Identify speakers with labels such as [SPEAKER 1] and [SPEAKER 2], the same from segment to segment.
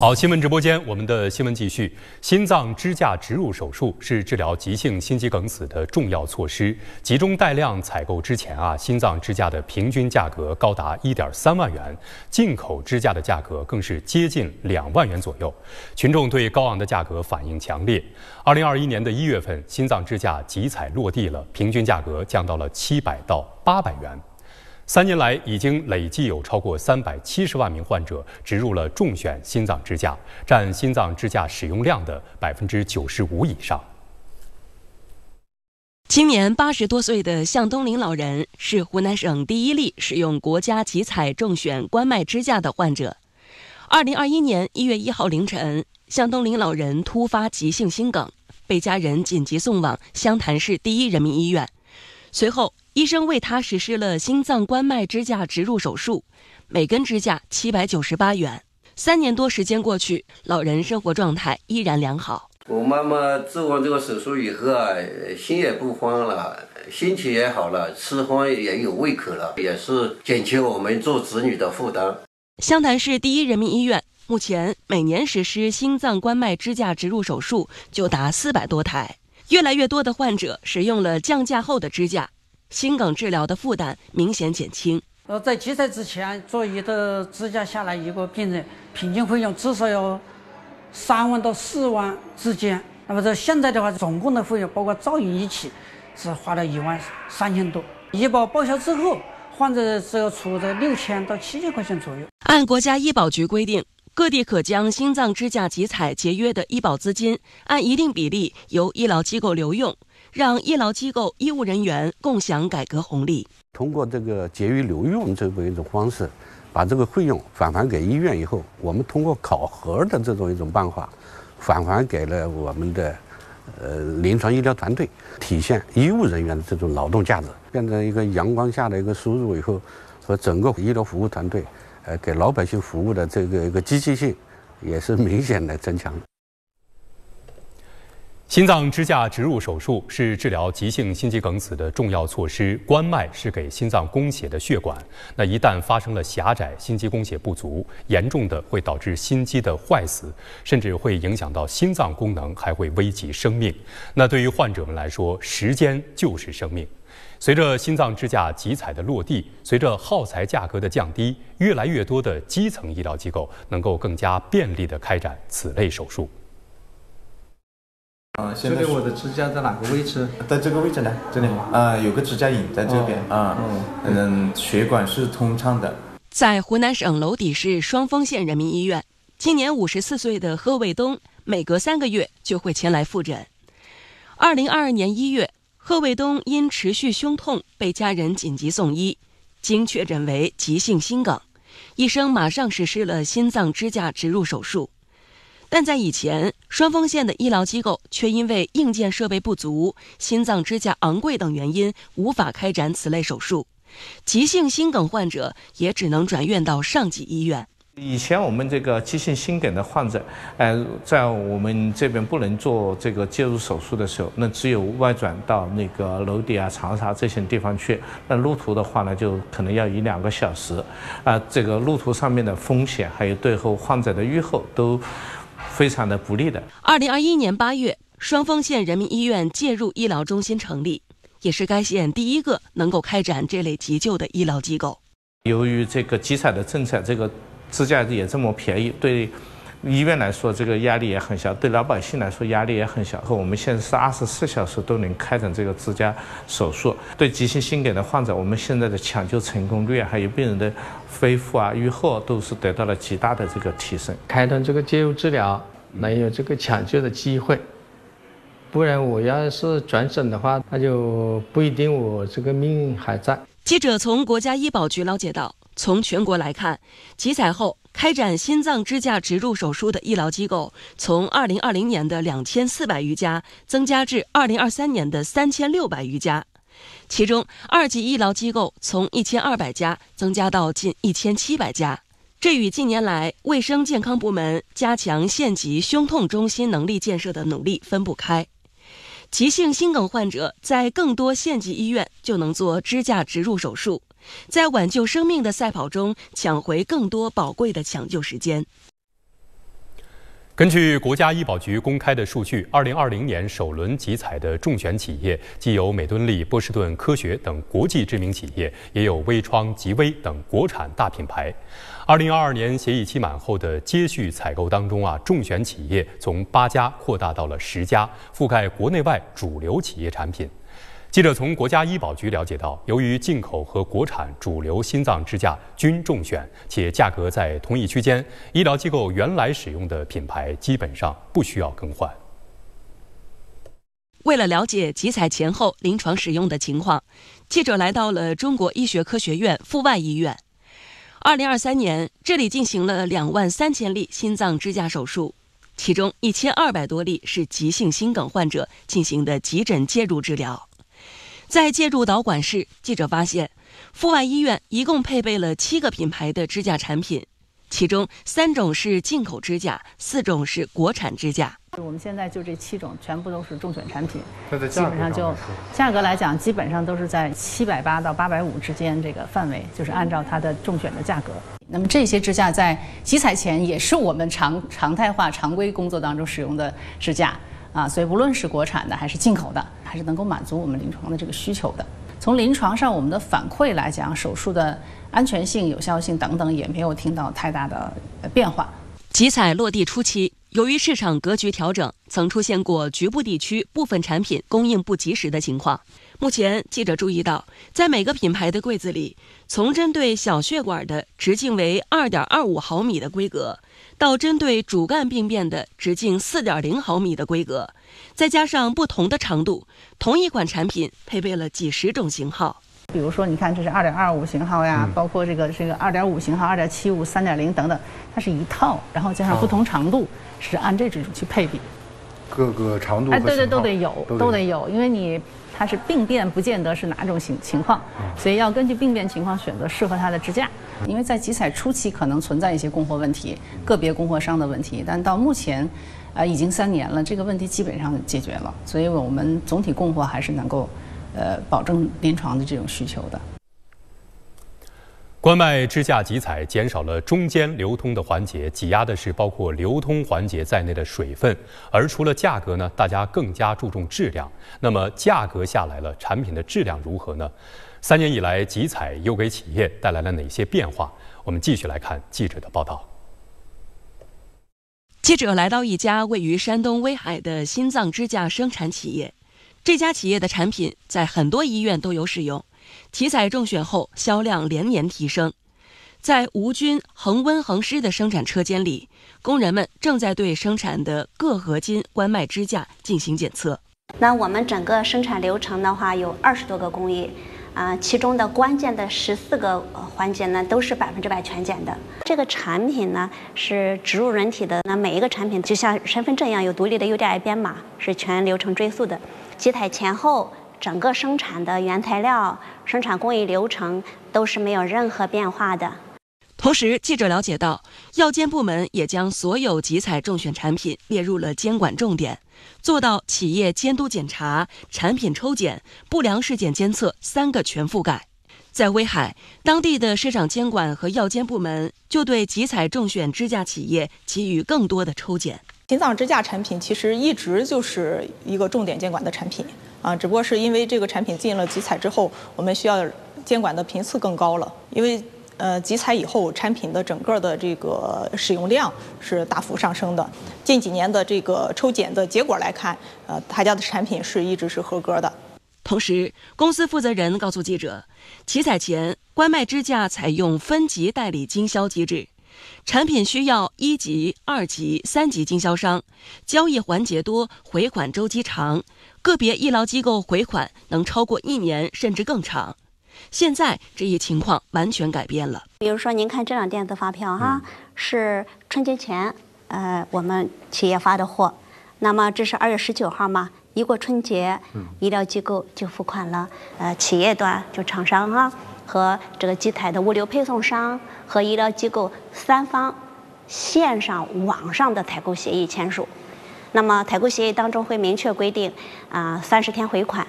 [SPEAKER 1] 好，新闻直播间，我们的新闻继续。心脏支架植入手术是治疗急性心肌梗死的重要措施。集中带量采购之前啊，心脏支架的平均价格高达一点三万元，进口支架的价格更是接近两万元左右。群众对高昂的价格反应强烈。二零二一年的一月份，心脏支架集采落地了，平均价格降到了七百到八百元。三年来，已经累计有超过三百七十万名患者植入了重选心脏支架，占心脏支架使用量的百分之九十五以上。
[SPEAKER 2] 今年八十多岁的向东林老人是湖南省第一例使用国家集采重选冠脉支架的患者。二零二一年一月一号凌晨，向东林老人突发急性心梗，被家人紧急送往湘潭市第一人民医院，随后。医生为他实施了心脏冠脉支架植入手术，每根支架七百九十八元。三年多时间过去，老人生活状态依然良好。
[SPEAKER 3] 我妈妈做完这个手术以后啊，心也不慌了，心情也好了，吃饭也有胃口了，也是减轻我们做子女的负担。
[SPEAKER 2] 湘潭市第一人民医院目前每年实施心脏冠脉支架植入手术就达四百多台，越来越多的患者使用了降价后的支架。心梗治疗的负担明显减轻。
[SPEAKER 4] 呃，在集采之前做一个支架下来，一个病人平均费用至少要三万到四万之间。那么这现在的话，总共的费用包括造影一起，是花了一万三千多。医保报销之后，患者只要出在六千到七千块钱左右。
[SPEAKER 2] 按国家医保局规定，各地可将心脏支架集采节约的医保资金，按一定比例由医疗机构留用。让医疗机构医务人员共享改革红利。
[SPEAKER 5] 通过这个节约留用这么一种方式，把这个费用返还给医院以后，我们通过考核的这种一种办法，返还给了我们的呃临床医疗团队，体现医务人员的这种劳动价值，变成一个阳光下的一个输入以后，和整个医疗服务团队，呃，给老百姓服务的这个一个积极性，也是明显的增强。
[SPEAKER 1] 心脏支架植入手术是治疗急性心肌梗死的重要措施。冠脉是给心脏供血的血管，那一旦发生了狭窄，心肌供血不足，严重的会导致心肌的坏死，甚至会影响到心脏功能，还会危及生命。那对于患者们来说，时间就是生命。随着心脏支架集采的落地，随着耗材价格的降低，越来越多的基层医疗机构能够更加便利地开展此类手术。
[SPEAKER 6] 啊，这里我的支架在哪个位置？
[SPEAKER 7] 在这个位置呢，这里啊，有个支架引在这边啊，嗯，血管是通畅的。
[SPEAKER 2] 在湖南省娄底市双峰县人民医院，今年五十四岁的贺卫东，每隔三个月就会前来复诊。二零二二年一月，贺卫东因持续胸痛被家人紧急送医，经确诊为急性心梗，医生马上实施了心脏支架植入手术。但在以前，双峰县的医疗机构却因为硬件设备不足、心脏支架昂贵等原因，无法开展此类手术。急性心梗患者也只能转院到上级医院。
[SPEAKER 6] 以前我们这个急性心梗的患者，呃，在我们这边不能做这个介入手术的时候，那只有外转到那个娄底啊、长沙这些地方去。那路途的话呢，就可能要一两个小时。啊，这个路途上面的风险，还有对后患者的预后都。非常的不利的。
[SPEAKER 2] 二零二一年八月，双峰县人民医院介入医疗中心成立，也是该县第一个能够开展这类急救的医疗机构。
[SPEAKER 6] 由于这个集采的政策，这个支架也这么便宜，对。医院来说，这个压力也很小；对老百姓来说，压力也很小。和我们现在是二十四小时都能开展这个支架手术。对急性心梗的患者，我们现在的抢救成功率啊还有病人的恢复啊、愈后，都是得到了极大的这个提升。
[SPEAKER 8] 开展这个介入治疗，能有这个抢救的机会，不然我要是转诊的话，那就不一定我这个命还在。
[SPEAKER 2] 记者从国家医保局了解到，从全国来看，集采后。开展心脏支架植入手术的医疗机构，从二零二零年的两千四百余家增加至二零二三年的三千六百余家，其中二级医疗机构从一千二百家增加到近一千七百家。这与近年来卫生健康部门加强县级胸痛中心能力建设的努力分不开。急性心梗患者在更多县级医院就能做支架植入手术。在挽救生命的赛跑中，抢回更多宝贵的抢救时间。
[SPEAKER 1] 根据国家医保局公开的数据，二零二零年首轮集采的中选企业既有美敦力、波士顿科学等国际知名企业，也有微创、极微等国产大品牌。二零二二年协议期满后的接续采购当中啊，中选企业从八家扩大到了十家，覆盖国内外主流企业产品。记者从国家医保局了解到，由于进口和国产主流心脏支架均中选，且价格在同一区间，医疗机构原来使用的品牌基本上不需要更换。
[SPEAKER 2] 为了了解集采前后临床使用的情况，记者来到了中国医学科学院阜外医院。二零二三年，这里进行了两万三千例心脏支架手术，其中一千二百多例是急性心梗患者进行的急诊介入治疗。在介入导管室，记者发现，阜外医院一共配备了七个品牌的支架产品，其中三种是进口支架，四种是国产支架。
[SPEAKER 9] 我们现在就这七种全部都是中选产品，
[SPEAKER 6] 基
[SPEAKER 9] 本上就价格来讲，基本上都是在七百八到八百五之间这个范围，就是按照它的中选的价格。那么这些支架在集采前也是我们常常态化、常规工作当中使用的支架。啊，所以无论是国产的还是进口的，还是能够满足我们临床的这个需求的。从临床上我们的反馈来讲，手术的安全性、有效性等等也没有听到太大的变化。
[SPEAKER 2] 集采落地初期，由于市场格局调整，曾出现过局部地区部分产品供应不及时的情况。目前，记者注意到，在每个品牌的柜子里，从针对小血管的直径为二点二五毫米的规格。到针对主干病变的直径四点零毫米的规格，再加上不同的长度，同一款产品配备了几十种型号。
[SPEAKER 9] 比如说，你看这是二点二五型号呀，包括这个这个二点五型号、二点七五、三点零等等，它是一套，然后加上不同长度，是按这种去配比。
[SPEAKER 10] 各个长度
[SPEAKER 9] 哎，对对，都得有，都得有，因为你。它是病变，不见得是哪种情情况，所以要根据病变情况选择适合它的支架。因为在集采初期可能存在一些供货问题，个别供货商的问题，但到目前，啊，已经三年了，这个问题基本上解决了，所以我们总体供货还是能够，呃，保证临床的这种需求的。
[SPEAKER 1] 冠脉支架集采减少了中间流通的环节，挤压的是包括流通环节在内的水分。而除了价格呢，大家更加注重质量。那么价格下来了，产品的质量如何呢？三年以来，集采又给企业带来了哪些变化？我们继续来看记者的报道。
[SPEAKER 2] 记者来到一家位于山东威海的心脏支架生产企业，这家企业的产品在很多医院都有使用。体采中选后，销量连年提升。在无菌、恒温、恒湿的生产车间里，工人们正在对生产的铬合金冠脉支架进行检测。
[SPEAKER 11] 那我们整个生产流程的话，有二十多个工艺，啊，其中的关键的十四个环节呢，都是百分之百全检的。这个产品呢，是植入人体的，那每一个产品就像身份证一样，有独立的 UDI 编码，是全流程追溯的。集采前后。整个生产的原材料、生产工艺流程都是没有任何变化的。
[SPEAKER 2] 同时，记者了解到，药监部门也将所有集采中选产品列入了监管重点，做到企业监督检查、产品抽检、不良事件监测三个全覆盖。在威海，当地的市场监管和药监部门就对集采中选支架企业给予更多的抽检。
[SPEAKER 12] 心脏支架产品其实一直就是一个重点监管的产品。啊，只不过是因为这个产品进了集采之后，我们需要监管的频次更高了。因为呃，集采以后，产品的整个的这个使用量是大幅上升的。近几年的这个抽检的结果来看，呃，他家的产品是一直是合格的。
[SPEAKER 2] 同时，公司负责人告诉记者，集采前，冠脉支架采用分级代理经销机制，产品需要一级、二级、三级经销商，交易环节多，回款周期长。个别医疗机构回款能超过一年甚至更长，现在这一情况完全改变了。
[SPEAKER 11] 比如说，您看这张电子发票哈，是春节前呃我们企业发的货，那么这是二月十九号嘛，一过春节，医疗机构就付款了，呃企业端就厂商哈和这个机台的物流配送商和医疗机构三方线上网上的采购协议签署。那么采购协议当中会明确规定，啊，三十天回款。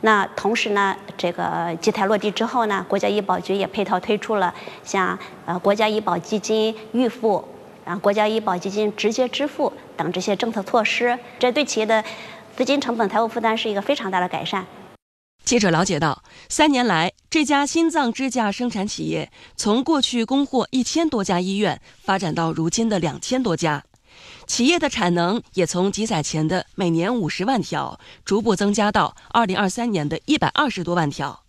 [SPEAKER 11] 那同时呢，这个机台落地之后呢，国家医保局也配套推出了像呃国家医保基金预付啊国家医保基金直接支付等这些政策措施，这对企业的资金成本、财务负担是一个非常大的改善。
[SPEAKER 2] 记者了解到，三年来，这家心脏支架生产企业从过去供货一千多家医院，发展到如今的两千多家。企业的产能也从集载前的每年五十万条，逐步增加到二零二三年的一百二十多万条。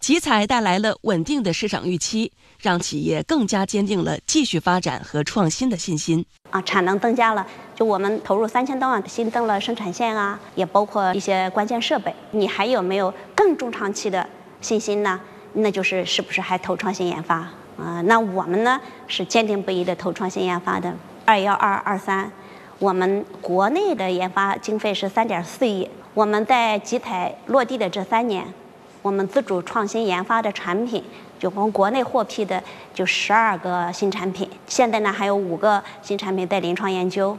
[SPEAKER 2] 集采带来了稳定的市场预期，让企业更加坚定了继续发展和创新的信心。
[SPEAKER 11] 啊，产能增加了，就我们投入三千多万，新增了生产线啊，也包括一些关键设备。你还有没有更中长期的信心呢？那就是是不是还投创新研发？啊，那我们呢是坚定不移的投创新研发的。二幺二二三，我们国内的研发经费是三点四亿。我们在集采落地的这三年，我们自主创新研发的产品，就我们国内获批的就十二个新产品。现在呢，还有五个新产品在临床研究。